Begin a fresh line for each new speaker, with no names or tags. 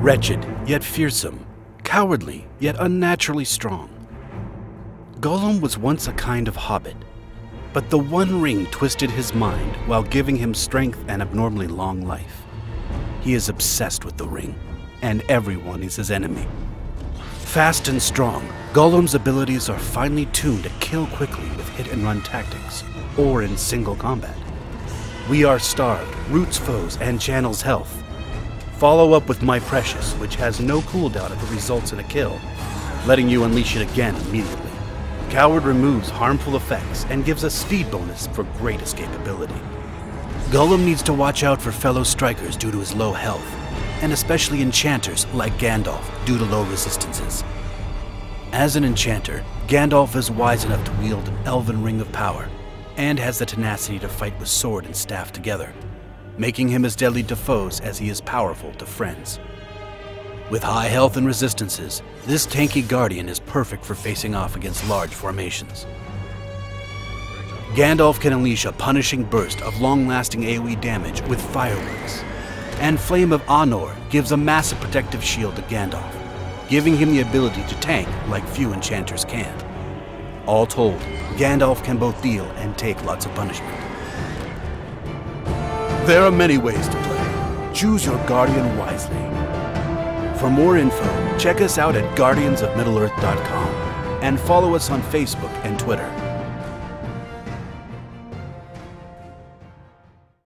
Wretched, yet fearsome. Cowardly, yet unnaturally strong. Gollum was once a kind of hobbit, but the One Ring twisted his mind while giving him strength and abnormally long life. He is obsessed with the ring, and everyone is his enemy. Fast and strong, Gollum's abilities are finely tuned to kill quickly with hit and run tactics, or in single combat. We are starved, roots foes, and channels health. Follow up with My Precious, which has no cooldown if it results in a kill, letting you unleash it again immediately. Coward removes harmful effects and gives a speed bonus for great escapability. Gollum needs to watch out for fellow strikers due to his low health, and especially enchanters like Gandalf due to low resistances. As an enchanter, Gandalf is wise enough to wield an elven ring of power, and has the tenacity to fight with sword and staff together, making him as deadly to foes as he is powerful to friends. With high health and resistances, this tanky guardian is perfect for facing off against large formations. Gandalf can unleash a punishing burst of long-lasting AoE damage with fireworks, and Flame of Anor gives a massive protective shield to Gandalf, giving him the ability to tank like few enchanters can. All told, Gandalf can both deal and take lots of punishment. There are many ways to play. Choose your guardian wisely. For more info, check us out at guardiansofmiddle-earth.com and follow us on Facebook and Twitter.